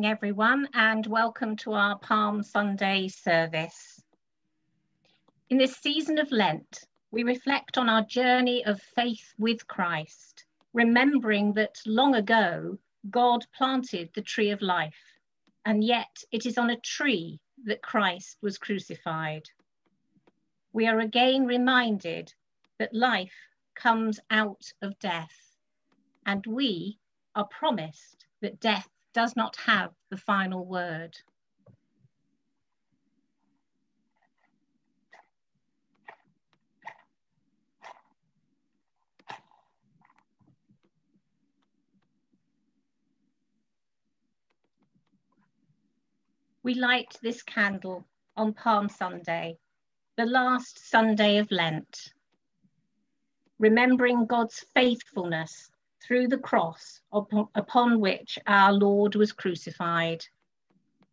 Morning, everyone, and welcome to our Palm Sunday service. In this season of Lent, we reflect on our journey of faith with Christ, remembering that long ago, God planted the tree of life, and yet it is on a tree that Christ was crucified. We are again reminded that life comes out of death, and we are promised that death does not have the final word. We light this candle on Palm Sunday, the last Sunday of Lent, remembering God's faithfulness through the cross upon which our Lord was crucified,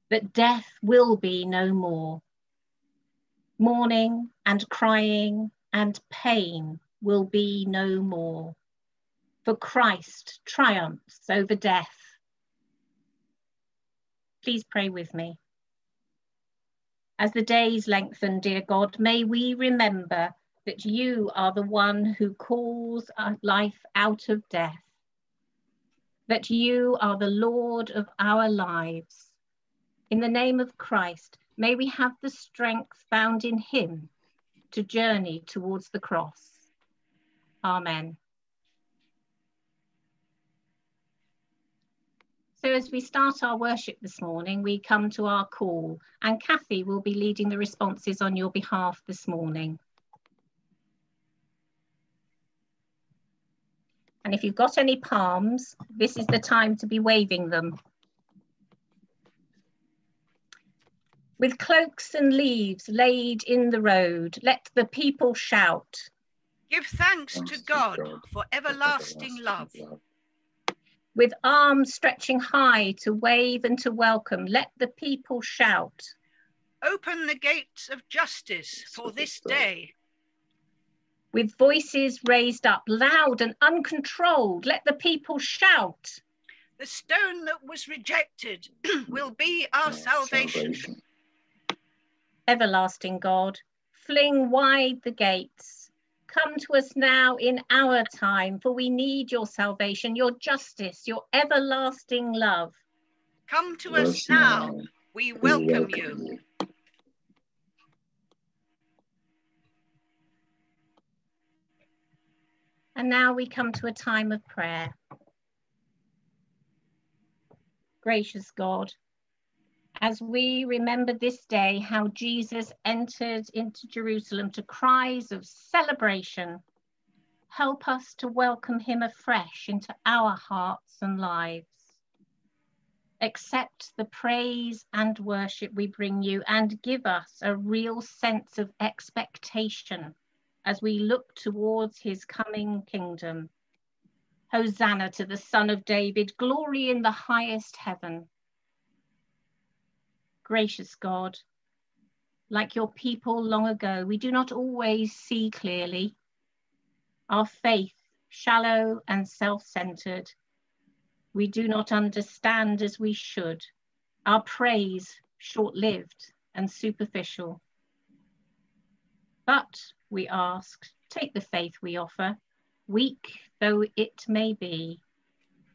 that death will be no more. Mourning and crying and pain will be no more, for Christ triumphs over death. Please pray with me. As the days lengthen, dear God, may we remember that you are the one who calls life out of death, that you are the Lord of our lives. In the name of Christ, may we have the strength found in him to journey towards the cross. Amen. So as we start our worship this morning, we come to our call and Kathy will be leading the responses on your behalf this morning. And if you've got any palms, this is the time to be waving them. With cloaks and leaves laid in the road, let the people shout. Give thanks to God for everlasting love. With arms stretching high to wave and to welcome, let the people shout. Open the gates of justice for this day with voices raised up loud and uncontrolled. Let the people shout. The stone that was rejected will be our salvation. salvation. Everlasting God, fling wide the gates. Come to us now in our time, for we need your salvation, your justice, your everlasting love. Come to us now. We welcome you. And now we come to a time of prayer. Gracious God, as we remember this day how Jesus entered into Jerusalem to cries of celebration, help us to welcome him afresh into our hearts and lives. Accept the praise and worship we bring you and give us a real sense of expectation as we look towards his coming kingdom. Hosanna to the Son of David, glory in the highest heaven. Gracious God, like your people long ago, we do not always see clearly. Our faith, shallow and self centered, we do not understand as we should. Our praise, short lived and superficial. But we ask, take the faith we offer, weak though it may be,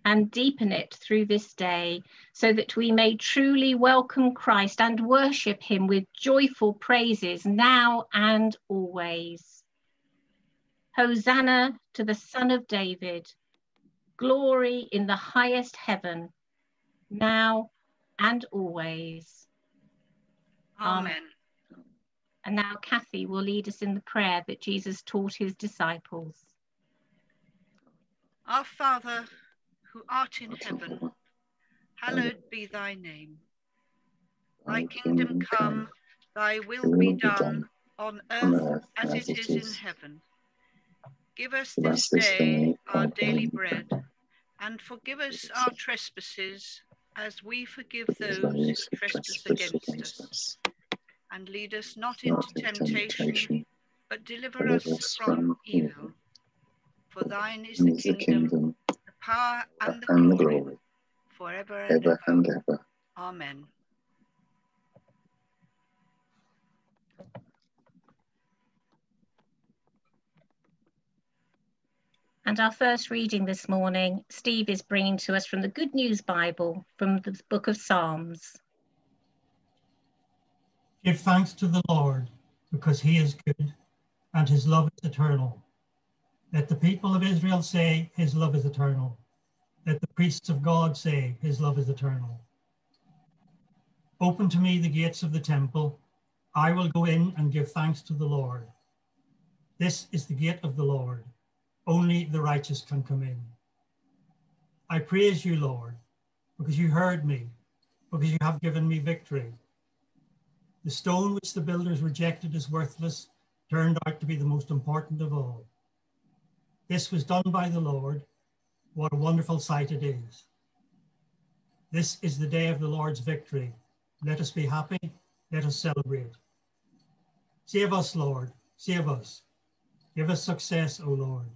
and deepen it through this day so that we may truly welcome Christ and worship him with joyful praises now and always. Hosanna to the Son of David, glory in the highest heaven, now and always. Amen. Amen. And now Kathy will lead us in the prayer that Jesus taught his disciples. Our Father, who art in heaven, hallowed be thy name. Thy kingdom come, thy will be done on earth as it is in heaven. Give us this day our daily bread, and forgive us our trespasses as we forgive those who trespass against us and lead us not into temptation, but deliver us from evil. For thine is the kingdom, the power, and the glory, forever and ever. and ever. Amen. And our first reading this morning, Steve is bringing to us from the Good News Bible from the book of Psalms. Give thanks to the Lord, because he is good and his love is eternal. Let the people of Israel say, His love is eternal. Let the priests of God say, His love is eternal. Open to me the gates of the temple. I will go in and give thanks to the Lord. This is the gate of the Lord. Only the righteous can come in. I praise you, Lord, because you heard me, because you have given me victory. The stone which the builders rejected as worthless turned out to be the most important of all. This was done by the Lord. What a wonderful sight it is. This is the day of the Lord's victory. Let us be happy. Let us celebrate. Save us, Lord. Save us. Give us success, O Lord.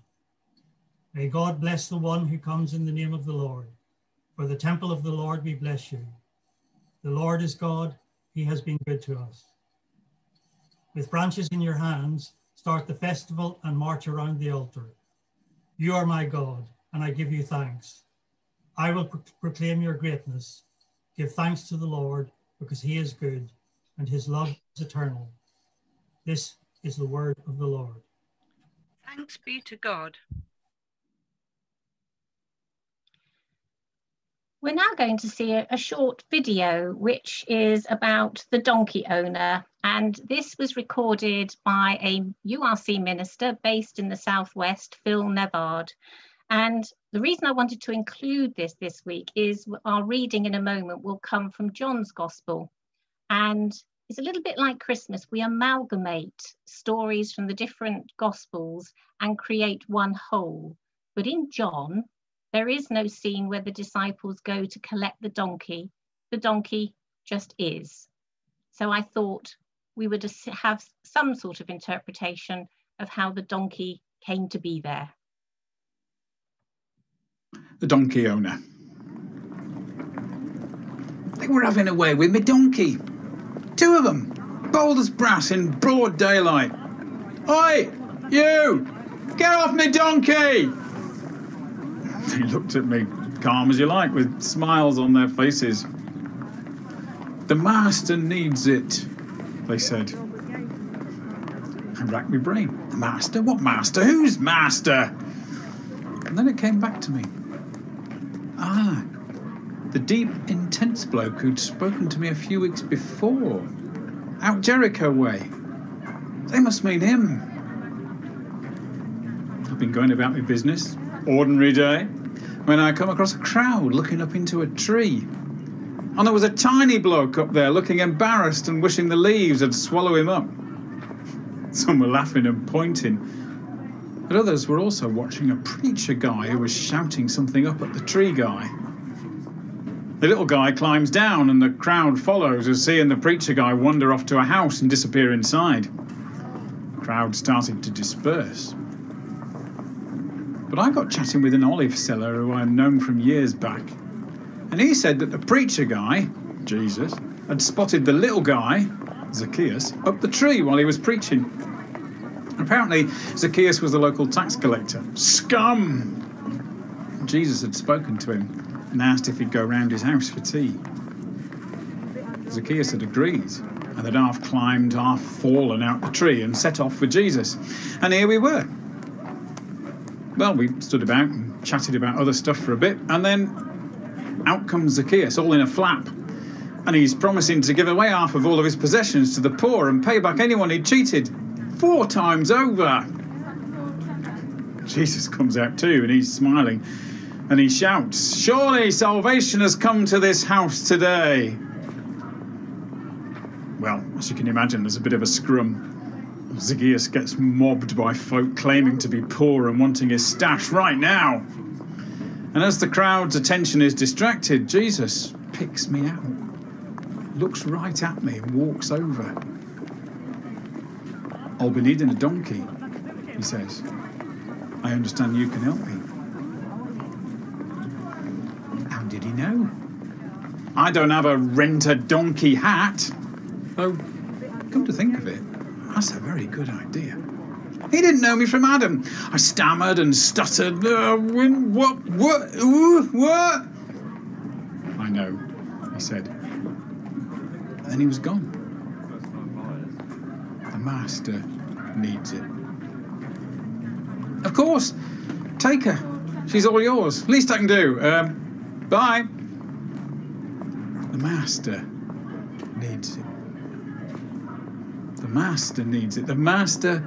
May God bless the one who comes in the name of the Lord. For the temple of the Lord we bless you. The Lord is God. He has been good to us. With branches in your hands, start the festival and march around the altar. You are my God, and I give you thanks. I will pro proclaim your greatness. Give thanks to the Lord, because he is good, and his love is eternal. This is the word of the Lord. Thanks be to God. We're now going to see a, short video which is about the donkey owner and this was recorded by a URC minister based in the Southwest, Phil Nevard. And the reason I wanted to include this this week is our reading in a moment will come from John's Gospel. And it's a little bit like Christmas. We amalgamate stories from the different Gospels and create one whole. But in John, there is no scene where the disciples go to collect the donkey. The donkey just is. So I thought we would have some sort of interpretation of how the donkey came to be there. The donkey owner. They were having a way with me donkey. Two of them, bold as brass in broad daylight. Oi, you! Get off me donkey! They looked at me, calm as you like, with smiles on their faces. The master needs it, they said. I racked my brain. The master? What master? Who's master? And then it came back to me. Ah, the deep, intense bloke who'd spoken to me a few weeks before, out Jericho way. They must mean him. I've been going about my business, ordinary day, when I come across a crowd looking up into a tree. And there was a tiny bloke up there looking embarrassed and wishing the leaves had swallowed him up. Some were laughing and pointing, but others were also watching a preacher guy who was shouting something up at the tree guy. The little guy climbs down, and the crowd follows as he and the preacher guy wander off to a house and disappear inside. The crowd started to disperse. But I got chatting with an olive seller who I've known from years back. And he said that the preacher guy, Jesus, had spotted the little guy, Zacchaeus, up the tree while he was preaching. Apparently, Zacchaeus was the local tax collector. Scum! Jesus had spoken to him and asked if he'd go round his house for tea. Zacchaeus had agreed and had half climbed, half fallen out the tree and set off for Jesus. And here we were. Well, we stood about and chatted about other stuff for a bit, and then out comes Zacchaeus, all in a flap. And he's promising to give away half of all of his possessions to the poor and pay back anyone he'd cheated four times over. Jesus comes out too, and he's smiling. And he shouts, Surely salvation has come to this house today. Well, as you can imagine, there's a bit of a scrum. Zacchaeus gets mobbed by folk claiming to be poor and wanting his stash right now. And as the crowd's attention is distracted, Jesus picks me out, looks right at me, and walks over. I'll be needing a donkey, he says. I understand you can help me. How did he know? I don't have a rent a donkey hat. Though, come to think of it, that's a very good idea. He didn't know me from Adam. I stammered and stuttered. Uh, when, what? What? What? I know, he said. And then he was gone. The master needs it. Of course. Take her. She's all yours. Least I can do. Um, bye. The master needs it. The master needs it. The master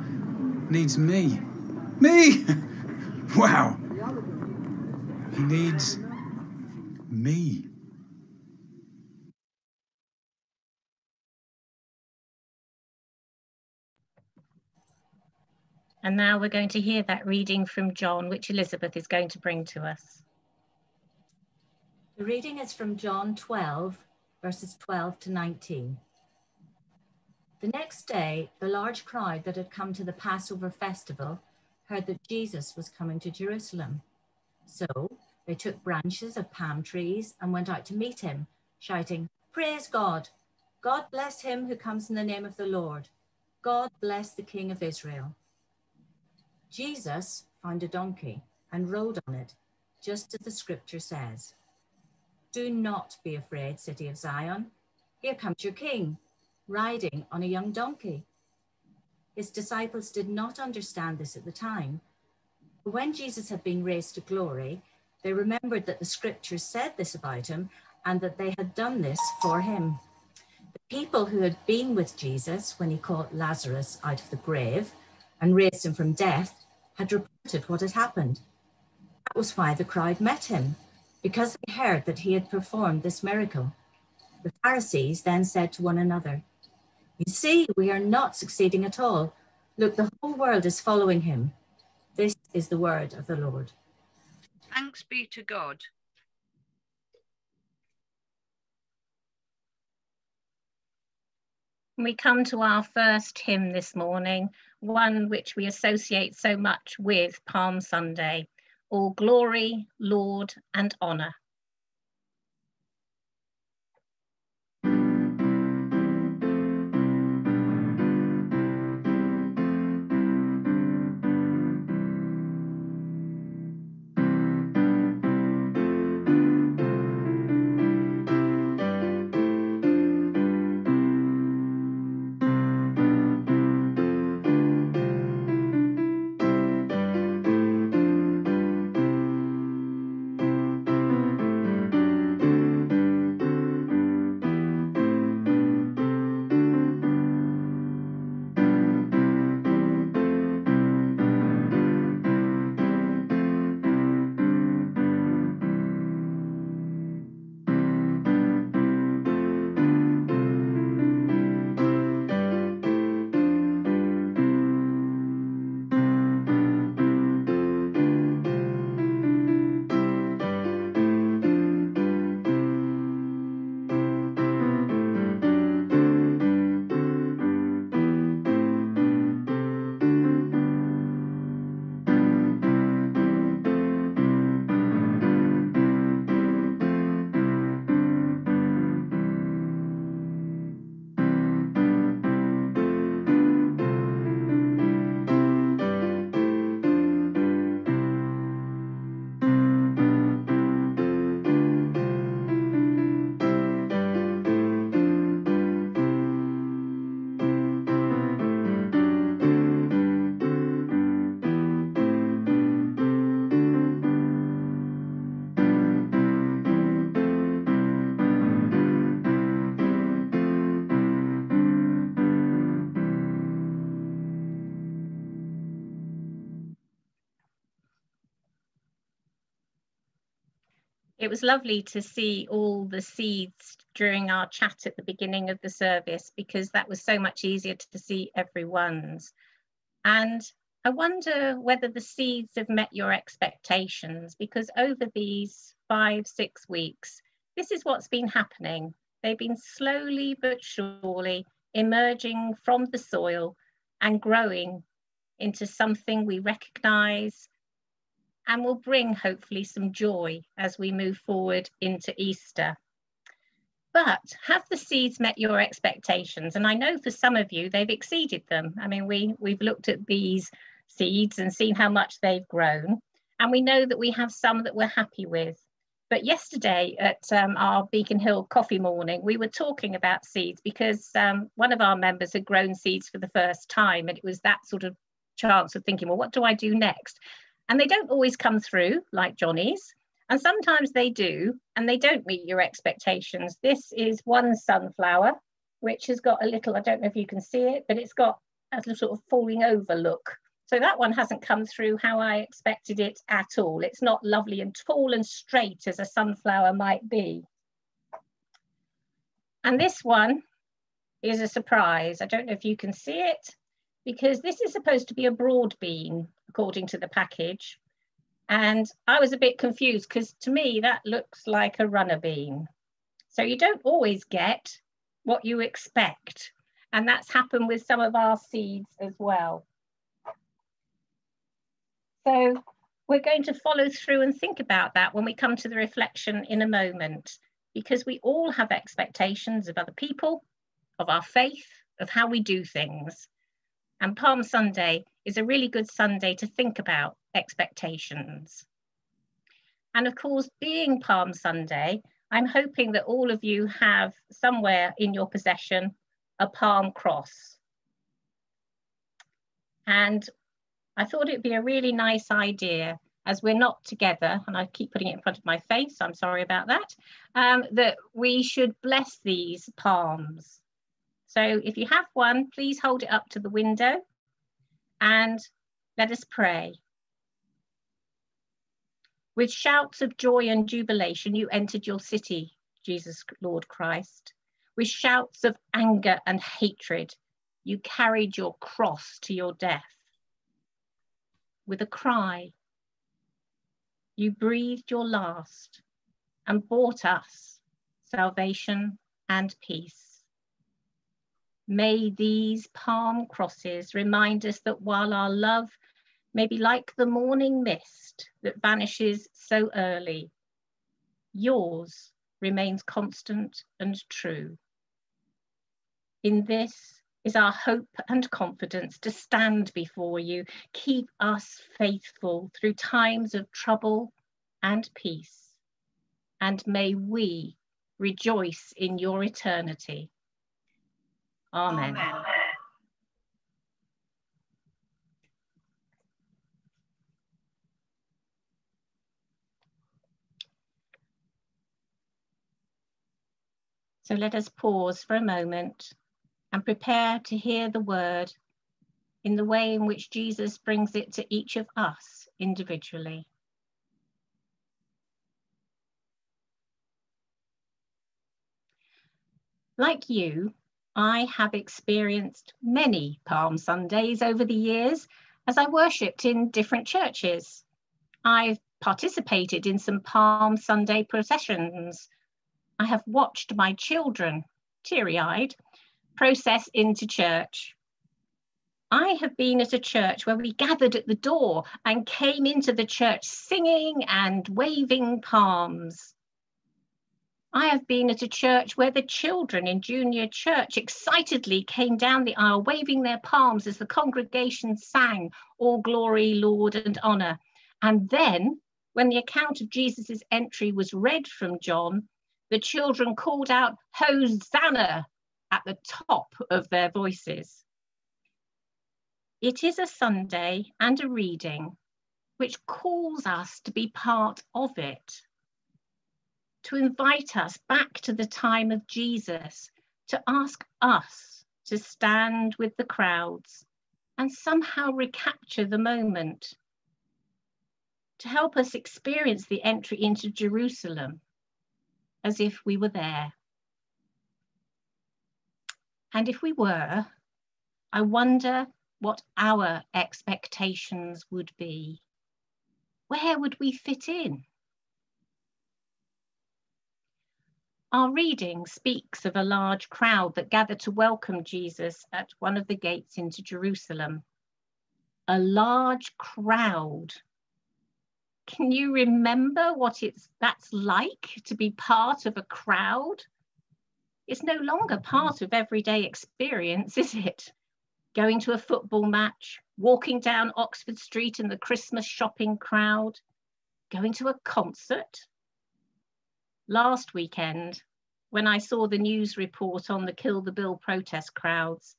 needs me. Me! wow. He needs me. And now we're going to hear that reading from John, which Elizabeth is going to bring to us. The reading is from John 12, verses 12 to 19. The next day, the large crowd that had come to the Passover festival heard that Jesus was coming to Jerusalem. So they took branches of palm trees and went out to meet him, shouting, Praise God! God bless him who comes in the name of the Lord. God bless the King of Israel. Jesus found a donkey and rode on it, just as the scripture says. Do not be afraid, city of Zion. Here comes your king, riding on a young donkey. His disciples did not understand this at the time. But when Jesus had been raised to glory, they remembered that the scriptures said this about him and that they had done this for him. The people who had been with Jesus when he called Lazarus out of the grave and raised him from death had reported what had happened. That was why the crowd met him, because they heard that he had performed this miracle. The Pharisees then said to one another, You see, we are not succeeding at all. Look, the whole world is following him. This is the word of the Lord. Thanks be to God. We come to our first hymn this morning, one which we associate so much with Palm Sunday, All Glory, Lord and Honour. It was lovely to see all the seeds during our chat at the beginning of the service because that was so much easier to see everyone's. And I wonder whether the seeds have met your expectations because over these five, six weeks, this is what's been happening. They've been slowly but surely emerging from the soil and growing into something we recognize and will bring hopefully some joy as we move forward into Easter. But have the seeds met your expectations? And I know for some of you, they've exceeded them. I mean, we, we've looked at these seeds and seen how much they've grown. And we know that we have some that we're happy with. But yesterday at um, our Beacon Hill coffee morning, we were talking about seeds because um, one of our members had grown seeds for the first time. And it was that sort of chance of thinking, well, what do I do next? And they don't always come through like Johnny's. And sometimes they do, and they don't meet your expectations. This is one sunflower, which has got a little, I don't know if you can see it, but it's got a sort of falling over look so that one hasn't come through how I expected it at all. It's not lovely and tall and straight as a sunflower might be. And this one is a surprise. I don't know if you can see it because this is supposed to be a broad bean according to the package. And I was a bit confused because to me that looks like a runner bean. So you don't always get what you expect. And that's happened with some of our seeds as well. So we're going to follow through and think about that when we come to the reflection in a moment, because we all have expectations of other people, of our faith, of how we do things. And Palm Sunday is a really good Sunday to think about expectations. And of course, being Palm Sunday, I'm hoping that all of you have somewhere in your possession a palm cross. And I thought it'd be a really nice idea as we're not together, and I keep putting it in front of my face, I'm sorry about that, um, that we should bless these palms. So if you have one, please hold it up to the window and let us pray. With shouts of joy and jubilation, you entered your city, Jesus Lord Christ. With shouts of anger and hatred, you carried your cross to your death with a cry. You breathed your last and brought us salvation and peace. May these palm crosses remind us that while our love may be like the morning mist that vanishes so early, yours remains constant and true. In this, is our hope and confidence to stand before you. Keep us faithful through times of trouble and peace. And may we rejoice in your eternity. Amen. Amen. So let us pause for a moment and prepare to hear the word in the way in which Jesus brings it to each of us individually. Like you, I have experienced many Palm Sundays over the years as I worshipped in different churches. I've participated in some Palm Sunday processions. I have watched my children, teary eyed, process into church. I have been at a church where we gathered at the door and came into the church singing and waving palms. I have been at a church where the children in junior church excitedly came down the aisle waving their palms as the congregation sang, All glory, Lord, and honour. And then, when the account of Jesus' entry was read from John, the children called out, Hosanna, at the top of their voices. It is a Sunday and a reading which calls us to be part of it, to invite us back to the time of Jesus, to ask us to stand with the crowds and somehow recapture the moment, to help us experience the entry into Jerusalem as if we were there. And if we were, I wonder what our expectations would be. Where would we fit in? Our reading speaks of a large crowd that gathered to welcome Jesus at one of the gates into Jerusalem. A large crowd. Can you remember what it's that's like to be part of a crowd? It's no longer part of everyday experience, is it? Going to a football match, walking down Oxford Street in the Christmas shopping crowd, going to a concert. Last weekend, when I saw the news report on the Kill the Bill protest crowds,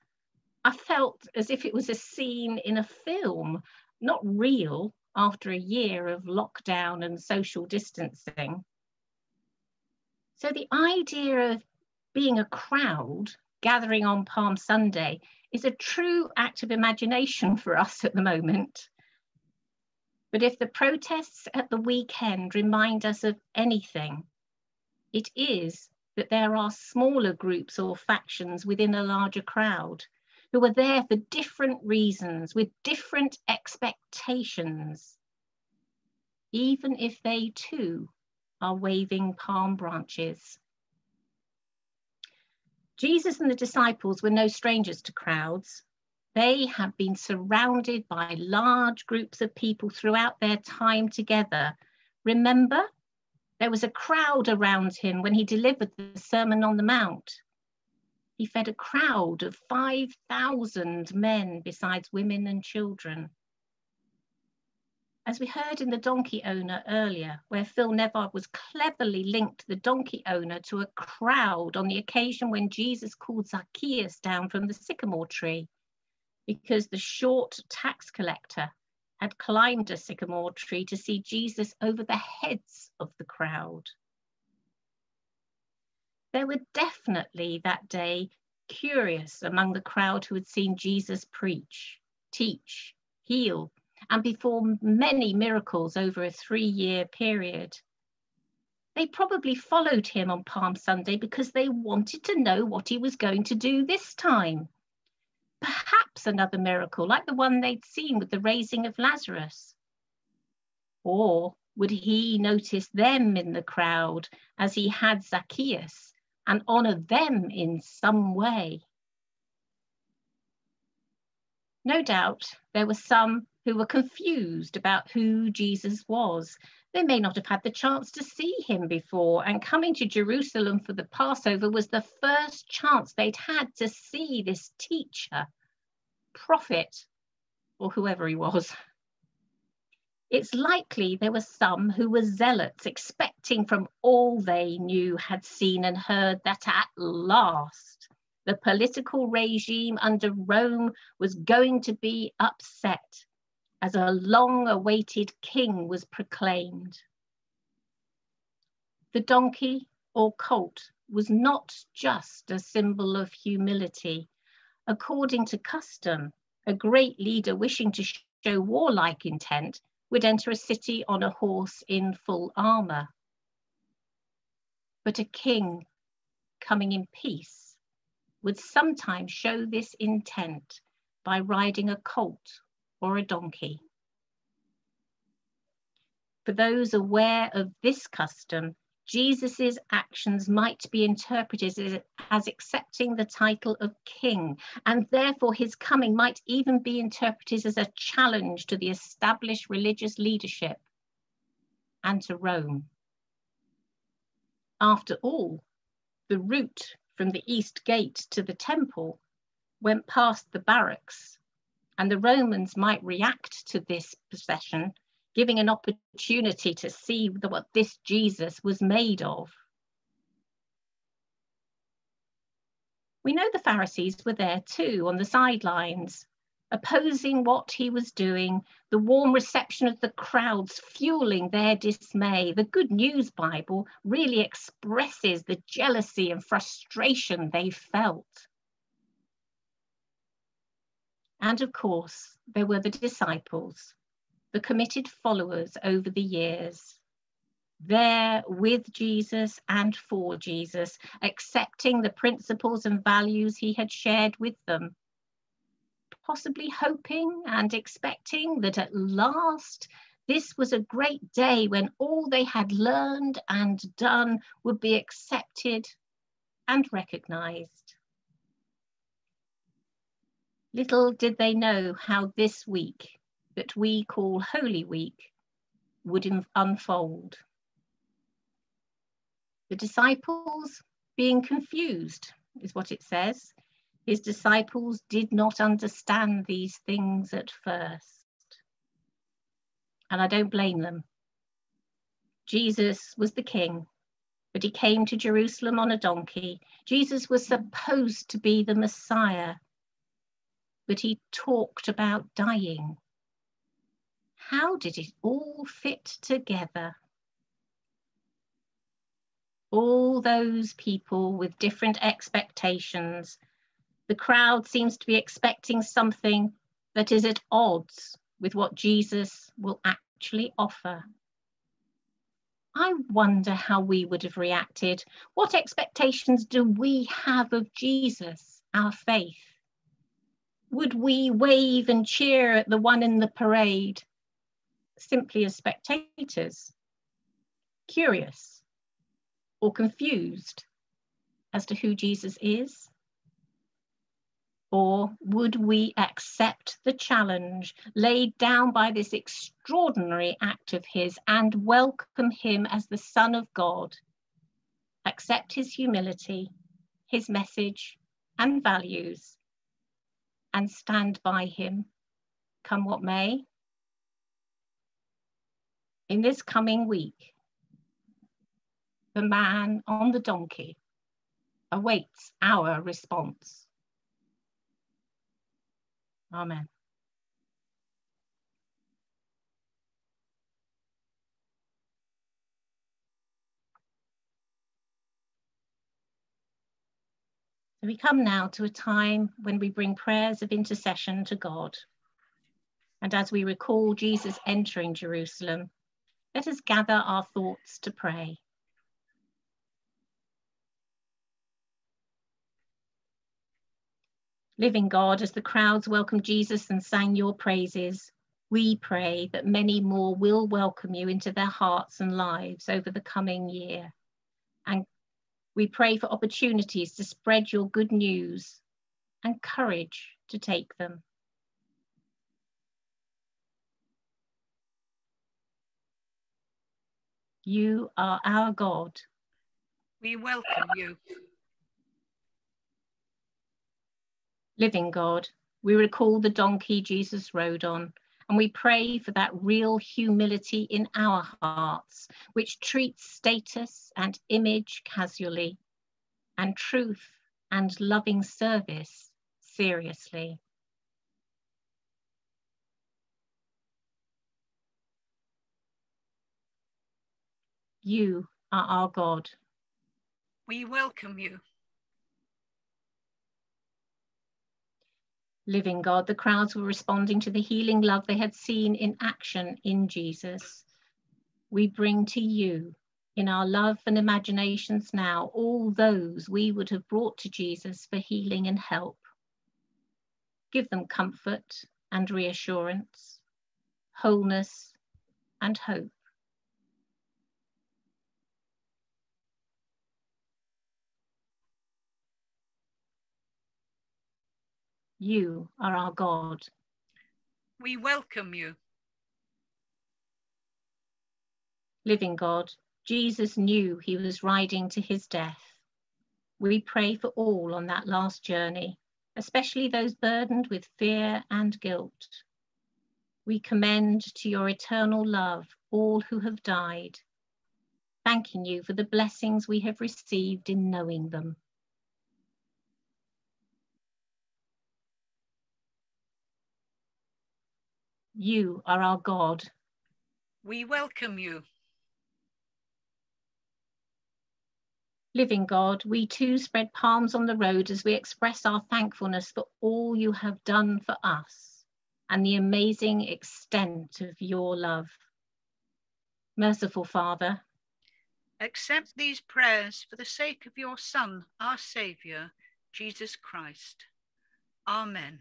I felt as if it was a scene in a film, not real after a year of lockdown and social distancing. So the idea of being a crowd gathering on Palm Sunday is a true act of imagination for us at the moment. But if the protests at the weekend remind us of anything, it is that there are smaller groups or factions within a larger crowd who are there for different reasons with different expectations, even if they too are waving palm branches. Jesus and the disciples were no strangers to crowds. They have been surrounded by large groups of people throughout their time together. Remember, there was a crowd around him when he delivered the Sermon on the Mount. He fed a crowd of 5,000 men besides women and children. As we heard in the donkey owner earlier, where Phil Nevard was cleverly linked the donkey owner to a crowd on the occasion when Jesus called Zacchaeus down from the sycamore tree, because the short tax collector had climbed a sycamore tree to see Jesus over the heads of the crowd. There were definitely that day curious among the crowd who had seen Jesus preach, teach, heal, and perform many miracles over a three year period. They probably followed him on Palm Sunday because they wanted to know what he was going to do this time. Perhaps another miracle like the one they'd seen with the raising of Lazarus. Or would he notice them in the crowd as he had Zacchaeus and honor them in some way. No doubt there were some who were confused about who Jesus was. They may not have had the chance to see him before, and coming to Jerusalem for the Passover was the first chance they'd had to see this teacher, prophet, or whoever he was. It's likely there were some who were zealots, expecting from all they knew, had seen and heard that at last the political regime under Rome was going to be upset as a long awaited king was proclaimed. The donkey or colt was not just a symbol of humility. According to custom, a great leader wishing to show warlike intent would enter a city on a horse in full armour. But a king coming in peace would sometimes show this intent by riding a colt or a donkey. For those aware of this custom, Jesus's actions might be interpreted as accepting the title of king, and therefore his coming might even be interpreted as a challenge to the established religious leadership and to Rome. After all, the route from the east gate to the temple went past the barracks, and the Romans might react to this procession giving an opportunity to see what this Jesus was made of. We know the Pharisees were there too on the sidelines, opposing what he was doing, the warm reception of the crowds fueling their dismay. The Good News Bible really expresses the jealousy and frustration they felt. And of course, there were the disciples the committed followers over the years. There with Jesus and for Jesus, accepting the principles and values he had shared with them. Possibly hoping and expecting that at last this was a great day when all they had learned and done would be accepted and recognized. Little did they know how this week that we call Holy Week would unfold. The disciples being confused is what it says. His disciples did not understand these things at first. And I don't blame them. Jesus was the king, but he came to Jerusalem on a donkey. Jesus was supposed to be the Messiah, but he talked about dying. How did it all fit together? All those people with different expectations. The crowd seems to be expecting something that is at odds with what Jesus will actually offer. I wonder how we would have reacted. What expectations do we have of Jesus, our faith? Would we wave and cheer at the one in the parade simply as spectators? Curious or confused as to who Jesus is? Or would we accept the challenge laid down by this extraordinary act of his and welcome him as the Son of God? Accept his humility, his message and values, and stand by him, come what may? In this coming week, the man on the donkey awaits our response. Amen. So we come now to a time when we bring prayers of intercession to God. And as we recall Jesus entering Jerusalem, let us gather our thoughts to pray. Living God, as the crowds welcomed Jesus and sang your praises, we pray that many more will welcome you into their hearts and lives over the coming year. And we pray for opportunities to spread your good news and courage to take them. You are our God. We welcome you. living God, we recall the donkey Jesus rode on, and we pray for that real humility in our hearts, which treats status and image casually, and truth and loving service seriously. You are our God. We welcome you. Living God. The crowds were responding to the healing love they had seen in action in Jesus. We bring to you in our love and imaginations now all those we would have brought to Jesus for healing and help. Give them comfort and reassurance, wholeness and hope. You are our God. We welcome you. Living God, Jesus knew he was riding to his death. We pray for all on that last journey, especially those burdened with fear and guilt. We commend to your eternal love all who have died, thanking you for the blessings we have received in knowing them. You are our God. We welcome you. Living God, we too spread palms on the road as we express our thankfulness for all you have done for us and the amazing extent of your love. Merciful Father, accept these prayers for the sake of your Son, our Saviour, Jesus Christ. Amen.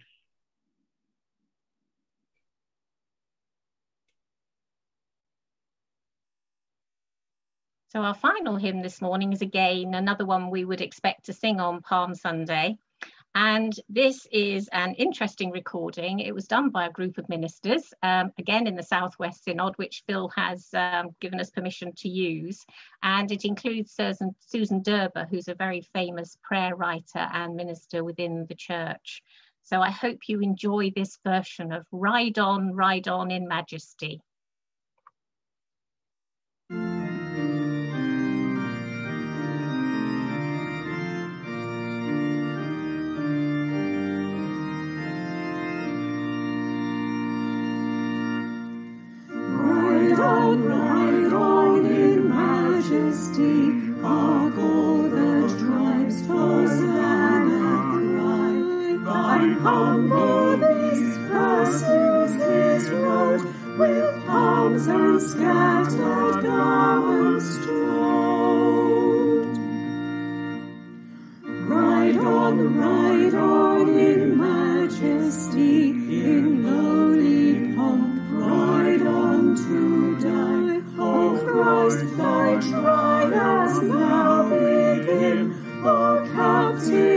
So our final hymn this morning is again another one we would expect to sing on Palm Sunday. And this is an interesting recording. It was done by a group of ministers, um, again in the Southwest Synod, which Phil has um, given us permission to use. And it includes Susan, Susan Durber, who's a very famous prayer writer and minister within the church. So I hope you enjoy this version of Ride On, Ride On in Majesty. Ride on, ride on in Christ, thy trials now begin. O captive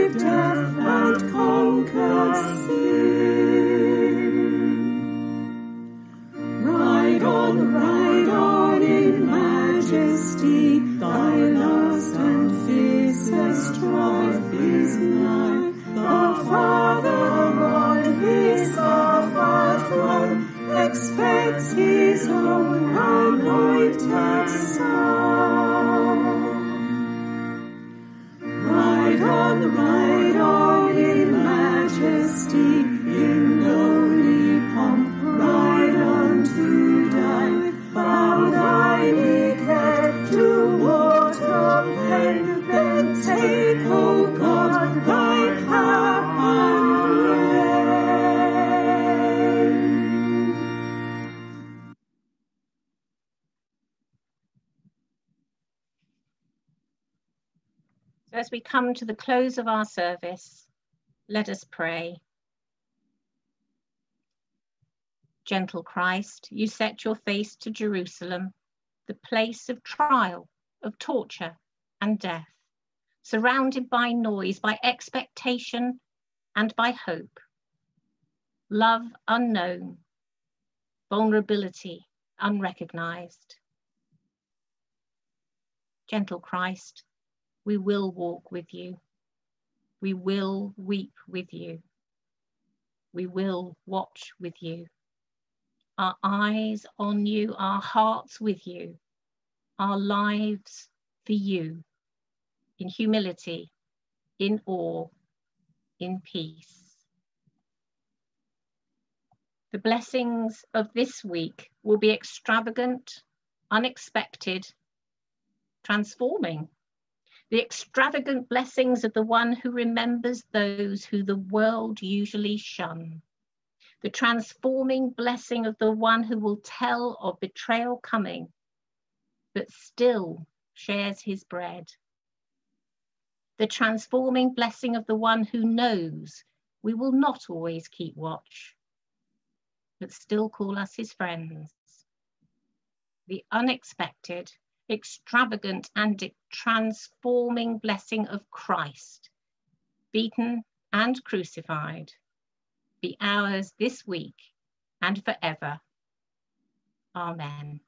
come to the close of our service, let us pray. Gentle Christ, you set your face to Jerusalem, the place of trial, of torture and death, surrounded by noise, by expectation and by hope. Love unknown, vulnerability unrecognized. Gentle Christ, we will walk with you. We will weep with you. We will watch with you. Our eyes on you, our hearts with you, our lives for you, in humility, in awe, in peace. The blessings of this week will be extravagant, unexpected, transforming the extravagant blessings of the one who remembers those who the world usually shun. The transforming blessing of the one who will tell of betrayal coming, but still shares his bread. The transforming blessing of the one who knows we will not always keep watch, but still call us his friends. The unexpected extravagant and transforming blessing of Christ, beaten and crucified, be ours this week and forever. Amen.